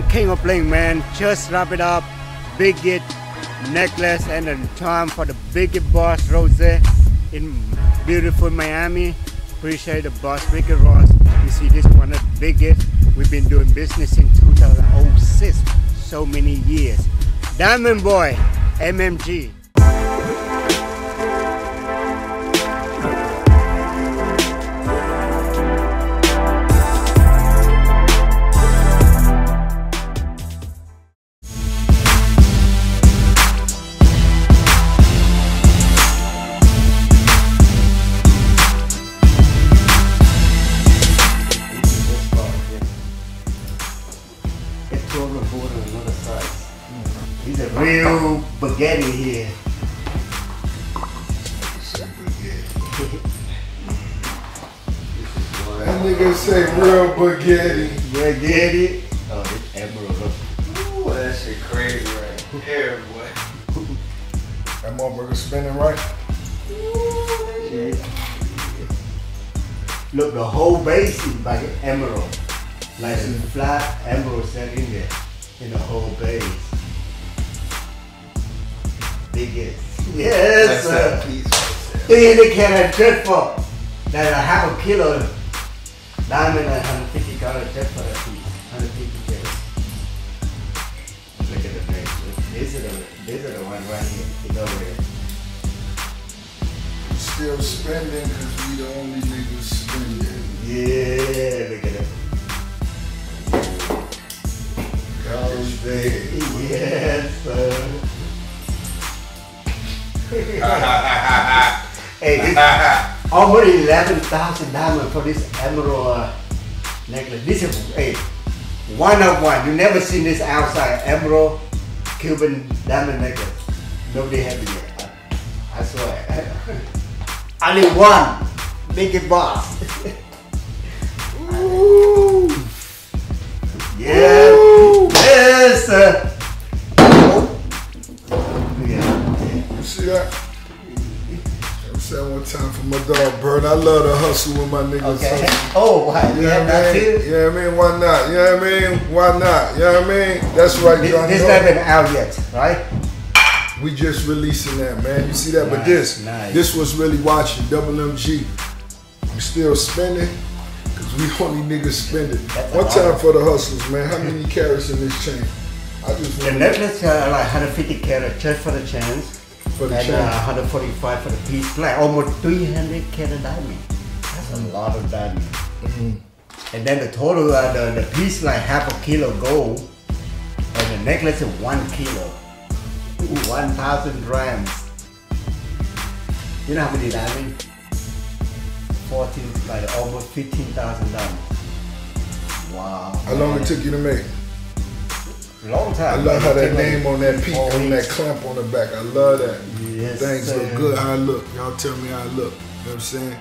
man, King of Bling, man. Just wrap it up. Bigot necklace and then time for the biggest boss Rose in beautiful Miami. Appreciate the boss Bigot Ross. You see this one of the biggest. We've been doing business in 2006. So many years. Diamond Boy, MMG. Real spaghetti here. That nigga say real spaghetti. Spaghetti. Oh, this emerald. Ooh, that shit crazy right here, boy. That motherfucker spinning right. Look, the whole base is like emerald. Like some flat emerald set in there. In the whole base. Biggest. Yes, sir. piece right there. 300 carat dreadful. That a half a kilo diamond and 150 carat dreadful that piece. 150 carat. Look at the base. This is the, this is the one right here. It's over here. Still spending because we the only niggas spending. Yeah, look at it. This almost 11,000 diamonds for this emerald uh, necklace. This is, hey, one of one. You never seen this outside emerald Cuban diamond necklace. Nobody have it yet. I, I swear. Only one. Make it boss. Ooh. Yeah. Yes, sir. Oh. Look. You see that? Said one time for my dog Bird. I love to hustle with my niggas. Okay. hustle. Oh, why? You You know have what I mean? You know I mean? Why not? You know what I mean? Why not? You know what I mean? That's right, This, Johnny. this Dog. not been out yet, right? We just releasing that, man. You see that? but this, nice. this was really watching Double MG. We still spending because we only niggas spending. One time for the hustlers, man. How many carats in this chain? I just The necklace uh, like 150 carat just for the chains, for the and chain. uh, 145 for the piece, like almost 300 carat diamond. That's a lot of diamond. Mhm. And then the total, uh, the, the piece like half a kilo gold, and the necklace is one kilo, Ooh, 1,000 grams. You know how many diamond? 14, like almost 15,000 diamonds. Wow. How long it took you to make? Long time. I love how that like name on that peak, on that clamp on the back. I love that. Yes, Things sir. look good. How I look. Y'all tell me how I look. You know what I'm saying?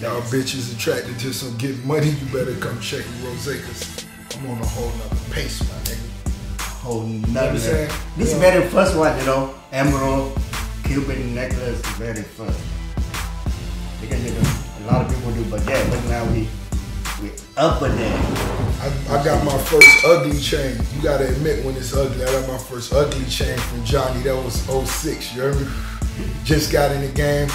Y'all bitches attracted to some getting money. You better come check with Rose because I'm on a whole nother pace, my nigga. whole You know what nother. This Yeah. very first one, you know, emerald Cuban necklace, very first. Because you know, a lot of people do, but yeah, but now we up in there. I, I got my first ugly chain. You gotta admit when it's ugly. I got my first ugly chain from Johnny. That was 06. You heard me? Just got in the game.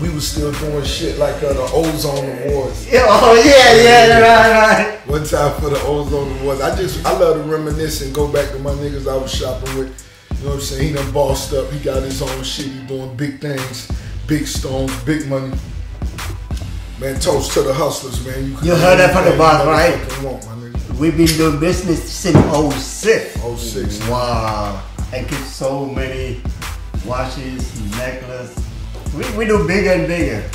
We was still doing shit like uh, the Ozone Awards. Yeah, oh yeah, yeah, right, right. One time for the Ozone Awards. I just, I love to reminisce and go back to my niggas I was shopping with. You know what I'm saying? He done bossed up. He got his own shit. He doing big things, big stones, big money. Man, toast to the hustlers, man. can You heard that from the boss, right? motherfucking Want, my nigga. We've been doing business since 06. 06. Wow. I get so many watches, necklace. We, we do bigger and bigger.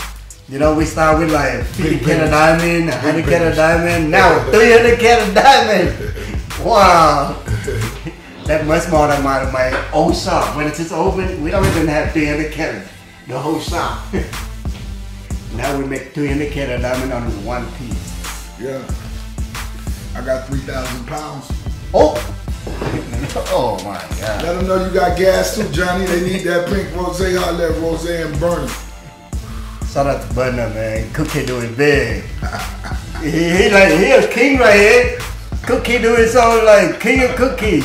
You know, we start with like 50 Big business. diamond, 100 Big carat diamond, now 300 carat diamond. Wow. That much more than my, my old shop. When it's just open, we don't even have 300 carat. The whole shop. now we make 300 carat diamond on one piece. Yeah. I got 3,000 pounds. Oh! oh my god. Let them know you got gas too, Johnny. They need that pink rose. Holla at rose and burn it. Shout out to Berner, man. Cookie doing big. he, he like he a king right here. Cookie doing own like king of cookie.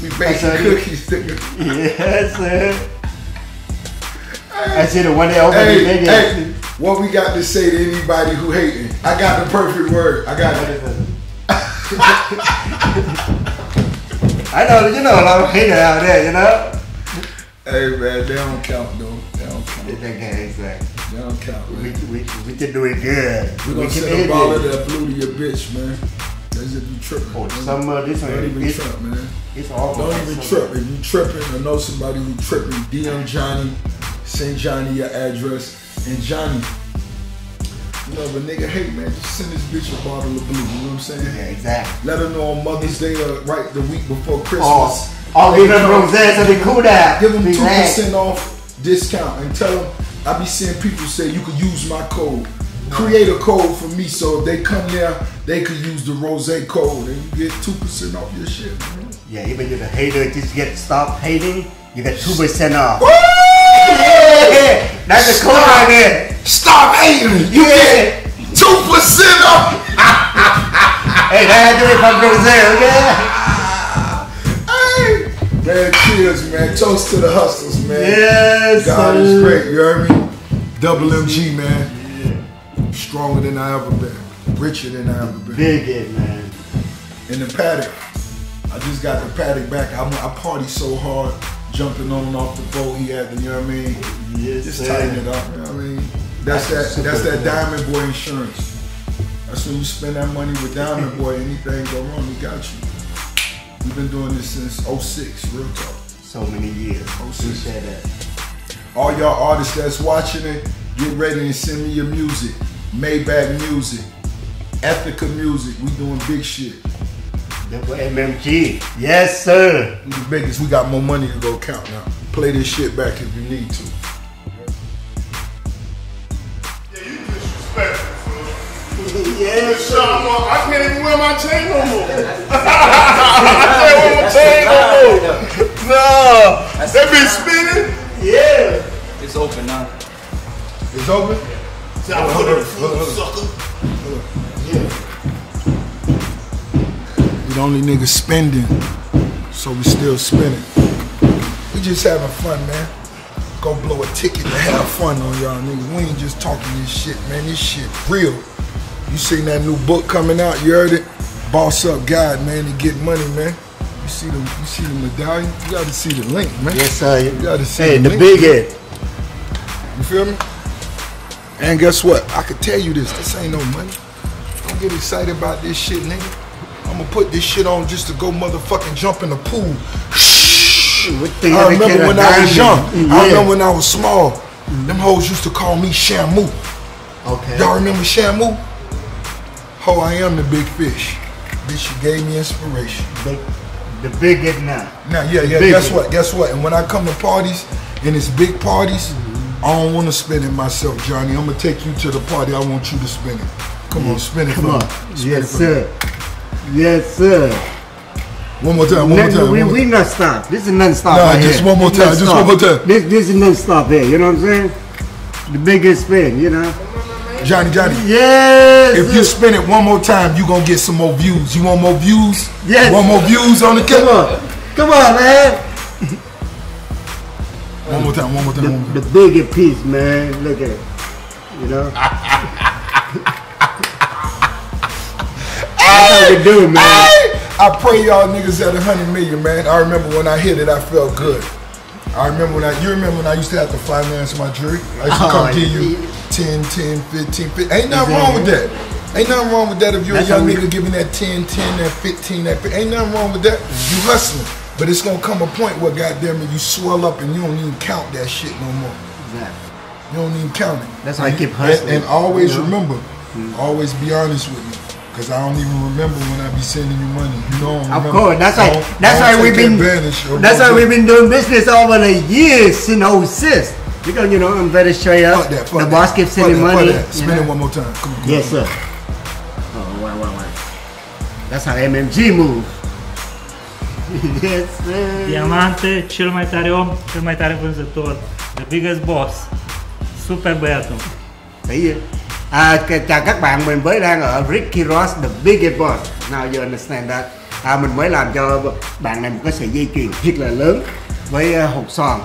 We baking cookies, nigga. Yes, sir. I see the one day over Hey, the hey, what we got to say to anybody who hating? I got the perfect word. I got it. I know, you know, a lot of haters out there, you know. Hey man, they don't count though. They don't count. Okay, exactly. They don't count, We, man. we, we can do it good. We we gonna can send a ball of that blue to your bitch, man. That's if you tripping. Oh, some of this Don't even trip, man. it's awful. Don't even trip. If you tripping or know somebody who tripping, DM Johnny, send Johnny your address, and Johnny. You know, if a nigga hate, man, just send this bitch a bottle of blue. You know what I'm saying? Yeah, exactly. Let her know on Mother's Day or right the week before oh, Christmas. Oh, I'll give them roses so they cool down. Give them two percent off discount and tell them I be seeing people say you could use my code. Create a code for me so if they come there, they could use the rose code and you get two percent off your shit. Man. Yeah, even if a hater just get stop hating, you get two percent off. Woo! Yeah, that's the code right there. Stop hating. You Yeah. get two percent off. Hey, that had to be from Brazil, okay? Ah. Hey, man, cheers, man. Toast to the hustlers, man. Yes. God sir. is great. You heard me? Double MG, man. Stronger than I ever been. Richer than I ever been. Big it, man. in the paddock. I just got the paddock back. I, I party so hard, jumping on and off the boat. He had you know what I mean? Yes, Just tighten it up. You know what I mean? That's that. That's that Diamond Boy insurance. That's when you spend that money with Diamond Boy. Anything go wrong, he got you. We've been doing this since 06, real talk. So many years. Oh, We that. All y'all artists that's watching it, get ready and send me your music. Maybach music, Ethica music. We doing big shit. Double MMG. Yes, sir. We the biggest. We got more money to go count now. Play this shit back if you need to. Yeah, you disrespectful, fool. Yes, Shut up, I can't even wear my chain no more. I can't wear my chain no more. No, they be spinning. Yeah. It's open now. It's open? See, I put it full sucker. We the only niggas spending, so we still spinning. We just having fun, man. Go blow a ticket to have fun on y'all niggas. We ain't just talking this shit, man. This shit real. You seen that new book coming out? You heard it? Boss Up Guide, man, to get money, man. You see the you see the medallion? You gotta see the link, man. Yes, sir. You gotta see Hey, the link. big it. You feel me? And guess what? I could tell you this. This ain't no money. Don't get excited about this shit, nigga. I'm gonna put this shit on just to go motherfucking jump in the pool. The I remember when I was young. diamond. I remember when I was small. Them hoes used to call me Shamu. Okay. Y'all remember Shamu? Ho, I am the big fish. Bitch, you gave me inspiration. The, the big it now. Now, yeah, yeah. Big guess one. what? Guess what? And when I come to parties, and it's big parties, I don't want to spend it myself, Johnny. I'm gonna take you to the party. I want you to spend it. Come on, spend it Come for on. me. Spend Yes, it for me. Yes, sir. One more time. One more time. we, we not stop. This is non-stop. Nah, right just here. one more time, just one more time. This this is non-stop here. You know what I'm saying? The biggest spin. You know. Johnny, Johnny. Yes. If you spin it one more time, you gonna get some more views. You want more views? Yes. One more views on the come camera. on, come on, man. One more time. One more time. The, One more time. the bigger piece, man. Look at it. You know. That's how we do, man. I pray y'all niggas at a hundred million, man. I remember when I hit it, I felt good. I remember when I, you remember when I used to have to finance my drink? I used to Oh, come give you yeah. 10, 10, 15, 15. Ain't nothing wrong with that. Ain't nothing wrong with that if you're That's a young nigga giving that 10, 10, that 15, that 15. Ain't nothing wrong with that. You mm-hmm. hustling. But it's gonna come a point where goddamn it, you swell up and you don't even count that shit no more. Exactly. You don't even count it. That's why I keep And- hustling, And, always you know? remember, mm-hmm. always be honest with me. Cause I don't even remember when I be sending you money. You know, Of course, that's why. Don't- That's why we've been. That's why we've been doing business over the years since 06. Because you know I'm very straight up. Fuck that. Fuck the that. boss keeps Fuck sending that, fuck money. that. Spend know? it one more time. Come on. come Yes, on. sir. Oh, wow, wow, wow. That's how MMG move. yes, sir. Diamante, cel mai tare om, cel mai tare vânzător. The biggest boss. Super băiatul. Here. À, chào các bạn, mình mới đang ở Ricky Ross, the biggest boss. Now you understand that. À, mình mới làm cho bạn này một cái sợi dây chuyền thiệt là lớn với uh, hột xoàn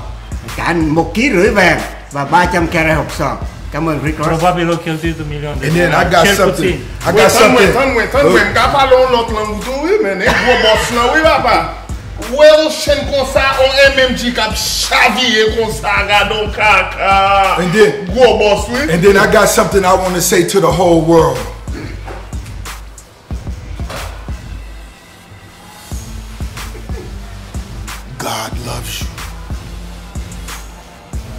cả một ký rưỡi vàng và 300 carat hột xoàn. Cảm ơn Rick Ross. Probabil o cheltuit un milion de And then I dolari. got Cel something. puțin. I got something. wait, tan wait, tan Look, wait. Ka pale on lot lang bouton, oui, men. E gwo boss nan, oui, papa. Chen kon sa, on MMG kap chaviye kon sa, gadon kaka. And then, Gwo boss, oui. and then I got something I want to say to the whole world. God loves you.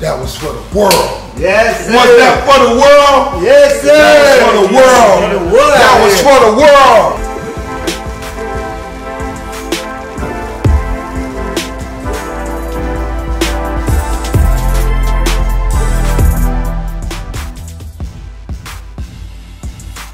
That was for the world. Yes, sir. Was that for the world? Yes, sir. That was for the world. For the world. That was for the world.